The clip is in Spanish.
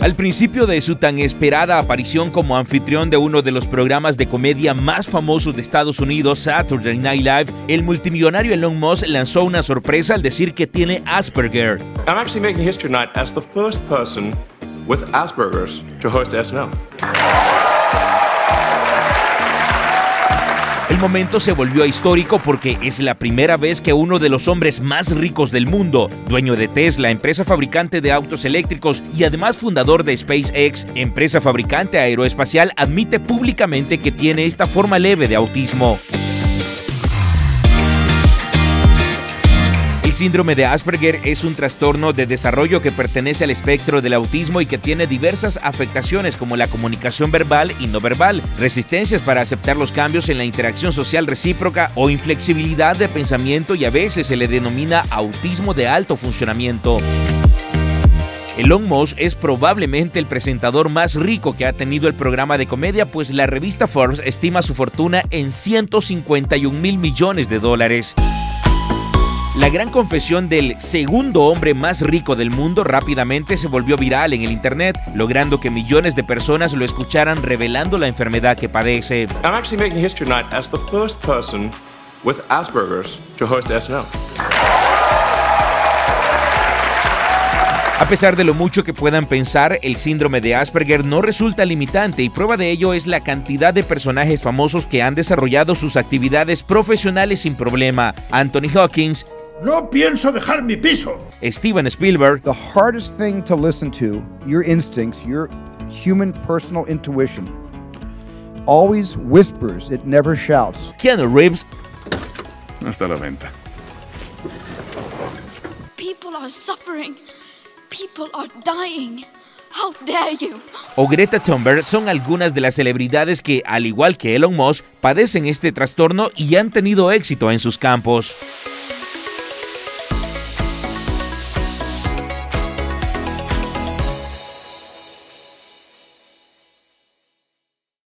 Al principio de su tan esperada aparición como anfitrión de uno de los programas de comedia más famosos de Estados Unidos, Saturday Night Live, el multimillonario Elon Musk lanzó una sorpresa al decir que tiene Asperger. I'm actually making history tonight as the first person with Asperger's to host SNL. El momento se volvió histórico porque es la primera vez que uno de los hombres más ricos del mundo, dueño de Tesla, empresa fabricante de autos eléctricos y además fundador de SpaceX, empresa fabricante aeroespacial, admite públicamente que tiene esta forma leve de autismo. Síndrome de Asperger es un trastorno de desarrollo que pertenece al espectro del autismo y que tiene diversas afectaciones como la comunicación verbal y no verbal, resistencias para aceptar los cambios en la interacción social recíproca o inflexibilidad de pensamiento y a veces se le denomina autismo de alto funcionamiento. Elon Musk es probablemente el presentador más rico que ha tenido el programa de comedia, pues la revista Forbes estima su fortuna en 151 mil millones de dólares. La gran confesión del segundo hombre más rico del mundo rápidamente se volvió viral en el internet, logrando que millones de personas lo escucharan revelando la enfermedad que padece. I'm actually making history tonight as the first person with Asperger's to host SNL. A pesar de lo mucho que puedan pensar, el síndrome de Asperger no resulta limitante y prueba de ello es la cantidad de personajes famosos que han desarrollado sus actividades profesionales sin problema. Anthony Hawkins, No pienso dejar mi piso. Steven Spielberg, The hardest thing to listen to, your instincts, your human personal intuition, always whispers, it never shouts. Keanu Reeves, No está a la venta. People are suffering. People are dying. How dare you? o Greta Thunberg son algunas de las celebridades que, al igual que Elon Musk, padecen este trastorno y han tenido éxito en sus campos.